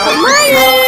Money!